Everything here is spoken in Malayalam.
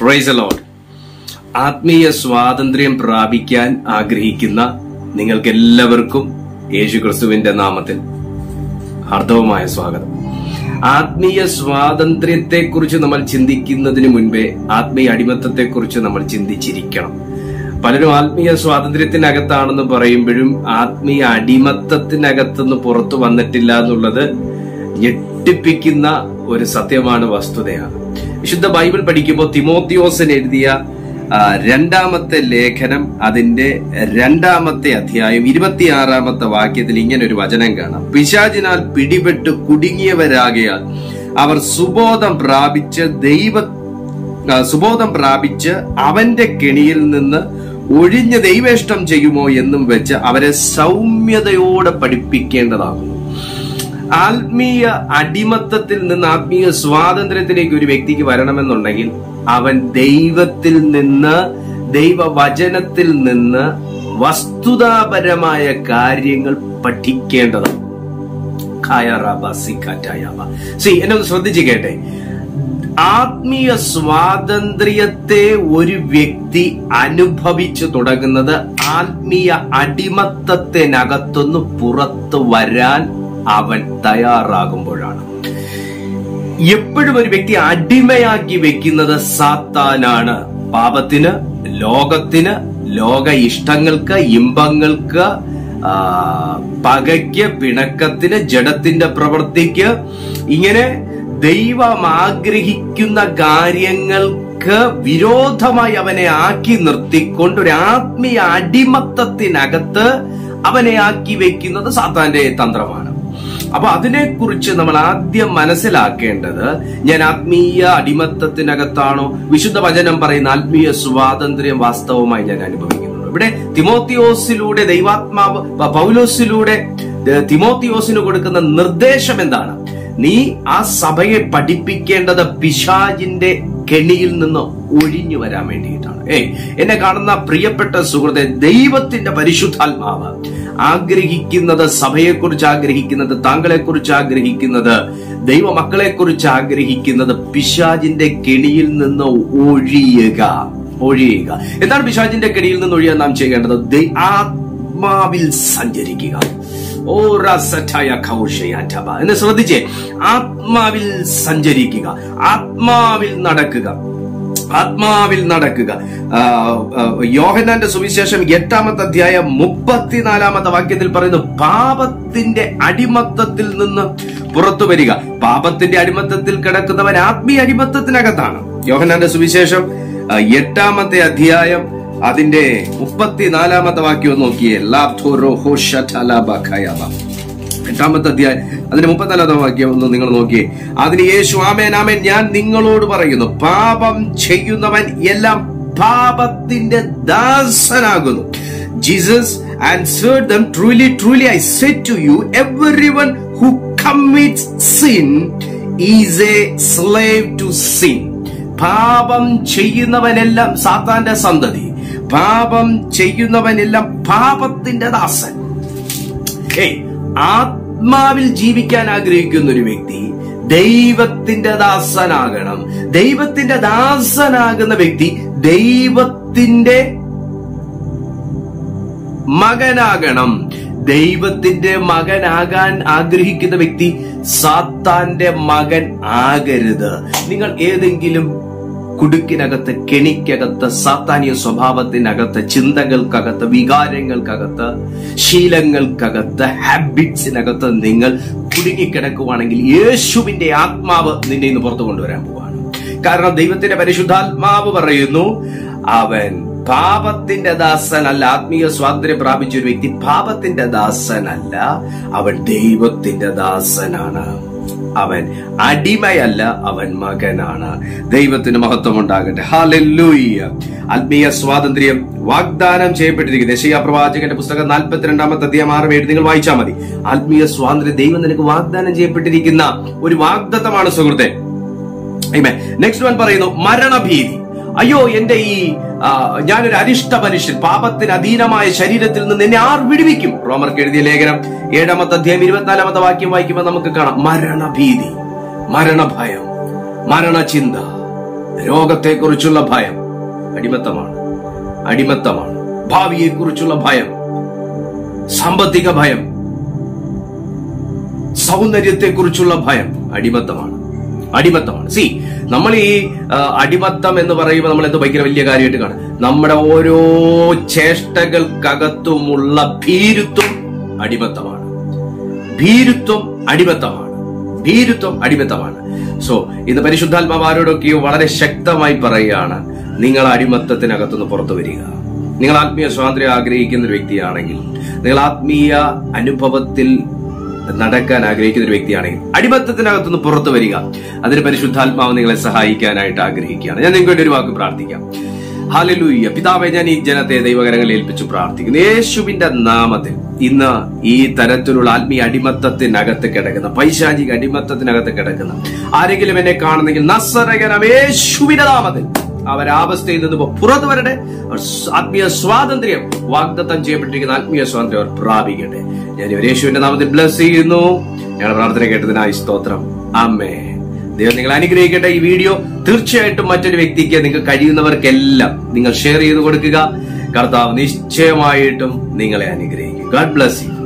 പ്രൈസ് അലോഡ് ആത്മീയ സ്വാതന്ത്ര്യം പ്രാപിക്കാൻ ആഗ്രഹിക്കുന്ന നിങ്ങൾക്ക് എല്ലാവർക്കും യേശു ക്രിസ്തുവിന്റെ നാമത്തിൽ ഹാർദവമായ സ്വാഗതം. ആത്മീയ സ്വാതന്ത്ര്യത്തെക്കുറിച്ച് നമ്മൾ ചിന്തിക്കുന്നതിന് മുൻപേ ആത്മീയ അടിമത്തത്തെക്കുറിച്ച് നമ്മൾ ചിന്തിച്ചിരിക്കണം. പലരും ആത്മീയ സ്വാതന്ത്ര്യത്തിനകത്താണെന്ന് പറയുമ്പോഴും ആത്മീയ അടിമത്തത്തിനകത്തുനിന്ന് പുറത്തു വന്നിട്ടില്ല എന്നുള്ളത് ഞെട്ടിപ്പിക്കുന്ന ഒരു സത്യമാണ് വസ്തുതയാണ്. വിശുദ്ധ ബൈബിൾ പഠിക്കുമ്പോൾ തിമോത്തിയോസൻ എഴുതിയ രണ്ടാമത്തെ ലേഖനം അതിന്റെ രണ്ടാമത്തെ അധ്യായം ഇരുപത്തിയാറാമത്തെ വാക്യത്തിൽ ഇങ്ങനെ ഒരു വചനം കാണാം. പിശാചിനാൽ പിടിപെട്ട് കുടുങ്ങിയവരാകയാൽ അവർ സുബോധം പ്രാപിച്ച് ദൈവ സുബോധം പ്രാപിച്ച് അവന്റെ കെണിയിൽ നിന്ന് ഒഴിഞ്ഞ് ദൈവേഷ്ടം ചെയ്യുമോ എന്നും വെച്ച് അവരെ സൗമ്യതയോടെ പഠിപ്പിക്കേണ്ടതാകുന്നു. ആത്മീയ അടിമത്തത്തിൽ നിന്ന് ആത്മീയ സ്വാതന്ത്ര്യത്തിലേക്ക് ഒരു വ്യക്തിക്ക് വരണമെന്നുണ്ടെങ്കിൽ അവൻ ദൈവത്തിൽ നിന്ന് ദൈവവചനത്തിൽ നിന്ന് വസ്തുതാപരമായ കാര്യങ്ങൾ പഠിക്കേണ്ടതാണ്. സി എന്നെ ഒന്ന് ശ്രദ്ധിച്ചു കേട്ടെ ആത്മീയ സ്വാതന്ത്ര്യത്തെ ഒരു വ്യക്തി അനുഭവിച്ചു തുടങ്ങുന്നത് ആത്മീയ അടിമത്തത്തിനകത്തുനിന്ന് പുറത്തു വരാൻ അവൻ തയ്യാറാകുമ്പോഴാണ്. എപ്പോഴും ഒരു വ്യക്തി അടിമയാക്കി വെക്കുന്നത് സാത്താനാണ്. പാപത്തിന് ലോകത്തിന് ലോക ഇഷ്ടങ്ങൾക്ക് ഇമ്പങ്ങൾക്ക് പകയ്ക്ക് പിണക്കത്തിന് ജഡത്തിന്റെ പ്രവൃത്തിക്ക് ഇങ്ങനെ ദൈവം ആഗ്രഹിക്കുന്ന കാര്യങ്ങൾക്ക് വിരോധമായി അവനെ ആക്കി നിർത്തിക്കൊണ്ട് ഒരു ആത്മീയ അടിമത്തത്തിനകത്ത് അവനെ ആക്കി വെക്കുന്നത് സാത്താന്റെ തന്ത്രമാണ്. അപ്പൊ അതിനെക്കുറിച്ച് നമ്മൾ ആദ്യം മനസ്സിലാക്കേണ്ടത് ഞാൻ ആത്മീയ അടിമത്തത്തിനകത്താണോ? വിശുദ്ധ വചനം പറയുന്ന ആത്മീയ സ്വാതന്ത്ര്യം വാസ്തവമായി ഞാൻ അനുഭവിക്കുന്നു ഇവിടെ തിമോത്തിയോസിലൂടെ ദൈവാത്മാവ് പൗലോസിലൂടെ തിമോത്തിയോസിന് കൊടുക്കുന്ന നിർദ്ദേശം എന്താണ്? നീ ആ സഭയെ പഠിപ്പിക്കേണ്ടത് പിശാജിന്റെ കെണിയിൽ നിന്ന് ഒഴിഞ്ഞു വരാൻ വേണ്ടിയിട്ടാണ്. ഏയ് എന്നെ കാണുന്ന പ്രിയപ്പെട്ട സുഹൃത്തെ ദൈവത്തിന്റെ പരിശുദ്ധാത്മാവ് ആഗ്രഹിക്കുന്നത് സഭയെക്കുറിച്ച് ആഗ്രഹിക്കുന്നത് താങ്കളെക്കുറിച്ച് ആഗ്രഹിക്കുന്നത് ദൈവമക്കളെ കുറിച്ച് ആഗ്രഹിക്കുന്നത് പിശാജിന്റെ കെണിയിൽ നിന്ന് ഒഴിയുക ഒഴിയുക. എന്താണ് പിശാജിന്റെ കെണിയിൽ നിന്ന് ഒഴിയാൻ നാം ചെയ്യേണ്ടത്? ആത്മാവിൽ സഞ്ചരിക്കുക. ഓ ശ്രദ്ധിച്ചേ. ആത്മാവിൽ സഞ്ചരിക്കുക. ആത്മാവിൽ നടക്കുക. ആത്മാവിൽ നടക്കുക. ആ, സുവിശേഷം എട്ടാമത്തെ അധ്യായം മുപ്പത്തിനാലാമത്തെ വാക്യത്തിൽ പറയുന്നു പാപത്തിന്റെ അടിമത്തത്തിൽ നിന്ന് പുറത്തു വരിക. പാപത്തിന്റെ അടിമത്തത്തിൽ കിടക്കുന്നവൻ ആത്മീയ അടിമത്തത്തിനകത്താണ്. യോഹനാന്റെ സുവിശേഷം എട്ടാമത്തെ അധ്യായം അതിന്റെ മുപ്പത്തിനാലാമത്തെ വാക്യം നോക്കിയേ നോക്കിയേ. ലാബ്ധോരോ ഹോഷലാബഖയാബ എട്ടാമത്തെ അധ്യായം അതിന്റെ മുപ്പത്തിനാലാമത്തെ വാക്യം ഒന്ന് നിങ്ങൾ നോക്കിയേ. അതിന് യേശു ആമേൻ ആമേൻ. ഞാൻ നിങ്ങളോട് പറയുന്നു പാപം ചെയ്യുന്നവൻ എല്ലാം പാപത്തിന്റെ ദാസനാകുന്നു. Jesus answered them truly truly I said to you every one who commit sin is a slave to sin. പാപം ചെയ്യുന്നവനെല്ലാം സാത്താന്റെ സന്തതി. പാപം ചെയ്യുന്നവനെല്ലാം പാപത്തിന്റെ ദാസൻ. ഏയ് ആത്മാവിൽ ജീവിക്കാൻ ആഗ്രഹിക്കുന്ന ഒരു വ്യക്തി ദൈവത്തിന്റെ ദാസനാകണം. ദൈവത്തിന്റെ ദാസനാകുന്ന വ്യക്തി ദൈവത്തിന്റെ മകനാകണം. ദൈവത്തിന്റെ മകനാകാൻ ആഗ്രഹിക്കുന്ന വ്യക്തി സാത്താന്റെ മകൻ ആകരുത്. നിങ്ങൾ ഏതെങ്കിലും കുടുക്കിനകത്ത് കെണിക്കകത്ത് സാത്താനിയ സ്വഭാവത്തിനകത്ത് ചിന്തകൾക്കകത്ത് വികാരങ്ങൾക്കകത്ത് ശീലങ്ങൾക്കകത്ത് ഹാബിറ്റ്സിനകത്ത് നിങ്ങൾ കുടുങ്ങിക്കിടക്കുവാണെങ്കിൽ യേശുവിന്റെ ആത്മാവ് നിന്നെ ഇന്ന് പുറത്തു കൊണ്ടുവരാൻ പോവാണ്. കാരണം ദൈവത്തിന്റെ പരിശുദ്ധാത്മാവ് പറയുന്നു അവൻ പാപത്തിന്റെ ദാസനല്ല. ആത്മീയ സ്വാതന്ത്ര്യം പ്രാപിച്ച ഒരു വ്യക്തി പാപത്തിന്റെ ദാസനല്ല. അവൻ ദൈവത്തിന്റെ ദാസനാണ്. അവൻ അടിമയല്ല അവൻ മകനാണ്. ദൈവത്തിന് മഹത്വം ഉണ്ടാകട്ടെ. ഹാലൂയ്യ ആത്മീയ സ്വാതന്ത്ര്യം വാഗ്ദാനം ചെയ്യപ്പെട്ടിരിക്കുന്നു. ദേശീയ പ്രവാചകന്റെ പുസ്തകം നാൽപ്പത്തിരണ്ടാമത്തെ അധ്യായം ആറ് ഏഴ് നിങ്ങൾ വായിച്ചാൽ മതി. ആത്മീയ സ്വാതന്ത്ര്യം ദൈവം നിനക്ക് വാഗ്ദാനം ചെയ്യപ്പെട്ടിരിക്കുന്ന ഒരു വാഗ്ദത്തമാണ് സുഹൃത്തെ. നെക്സ്റ്റ് വൺ പറയുന്നു മരണഭീതി. അയ്യോ എന്റെ ഈ ഞാനൊരു അരിഷ്ട മനുഷ്യൻ. പാപത്തിന് അധീനമായ ശരീരത്തിൽ നിന്ന് എന്നെ ആർ വിടുവിക്കും? റോമർക്ക് എഴുതിയ ലേഖനം. ഏഴാമത്തെ അധ്യായം ഇരുപത്തിനാലാമത്തെ വാക്യം വായിക്കുമ്പോൾ നമുക്ക് കാണാം. മരണഭീതി മരണഭയം മരണചിന്ത രോഗത്തെക്കുറിച്ചുള്ള ഭയം. അടിമത്തമാണ് അടിമത്തമാണ്. ഭാവിയെക്കുറിച്ചുള്ള ഭയം സാമ്പത്തിക ഭയം സൗന്ദര്യത്തെക്കുറിച്ചുള്ള ഭയം അടിമത്തമാണ്. അടിമത്തമാണ്. സി നമ്മൾ ഈ അടിമത്തം എന്ന് പറയുമ്പോൾ നമ്മൾ എന്ത് ഭയങ്കര വലിയ കാര്യമായിട്ട് കാണും. നമ്മുടെ ഓരോ ചേഷ്ടകൾക്കകത്തുമുള്ള ഭീരുത്വം അടിമത്തമാണ്. ഭീരുത്വം അടിമത്തമാണ്. ഭീരുത്വം അടിമത്തമാണ്. സോ ഇത് പരിശുദ്ധാത്മാവ് ആരോടൊക്കെയോ വളരെ ശക്തമായി പറയുകയാണ് നിങ്ങൾ അടിമത്തത്തിനകത്തുനിന്ന് പുറത്തു വരിക. നിങ്ങൾ ആത്മീയ സ്വാതന്ത്ര്യം ആഗ്രഹിക്കുന്ന ഒരു വ്യക്തിയാണെങ്കിൽ നിങ്ങൾ ആത്മീയ അനുഭവത്തിൽ നടക്കാൻ ആഗ്രഹിക്കുന്ന ഒരു വ്യക്തിയാണെങ്കിൽ അടിമത്തത്തിനകത്തുനിന്ന് പുറത്തു വരിക. അതിന് പരിശുദ്ധാത്മാവ് നിങ്ങളെ സഹായിക്കാനായിട്ട് ആഗ്രഹിക്കുകയാണ്. ഞാൻ നിങ്ങൾക്ക് വേണ്ടി ഒരു വാക്ക് പ്രാർത്ഥിക്കാം. ഹാലലൂയ്യ പിതാവെ ഞാൻ ഈ ജനത്തെ ദൈവകരങ്ങളിൽ ഏൽപ്പിച്ചു പ്രാർത്ഥിക്കുന്നു. യേശുവിന്റെ നാമത്തിൽ ഇന്ന് ഈ തരത്തിലുള്ള ആത്മീയ അടിമത്തത്തിനകത്ത് കിടക്കുന്ന പൈശാചിക അടിമത്തത്തിനകത്ത് കിടക്കുന്ന ആരെങ്കിലും എന്നെ കാണുന്നെങ്കിൽ നസറകനം യേശുവിന്റെ നാമത്തിൽ. അവരാവസ്ഥയിൽ നിന്ന് പുറത്തു വരട്ടെ. ആത്മീയ സ്വാതന്ത്ര്യം വാഗ്ദത്തം ചെയ്യപ്പെട്ടിരിക്കുന്ന ആത്മീയ സ്വാതന്ത്ര്യം അവർ പ്രാപിക്കട്ടെ. ഞാൻ യേശുവിന്റെ നാമത്തിൽ ബ്ലസ് ചെയ്യുന്നു. ഞങ്ങളുടെ പ്രാർത്ഥന കേട്ടതിനായി സ്തോത്രം. അമ്മേ ദൈവം നിങ്ങൾ അനുഗ്രഹിക്കട്ടെ. ഈ വീഡിയോ തീർച്ചയായിട്ടും മറ്റൊരു വ്യക്തിക്ക് നിങ്ങൾക്ക് കഴിയുന്നവർക്കെല്ലാം നിങ്ങൾ ഷെയർ ചെയ്ത് കൊടുക്കുക. കർത്താവ് നിശ്ചയമായിട്ടും നിങ്ങളെ അനുഗ്രഹിക്കും. God bless you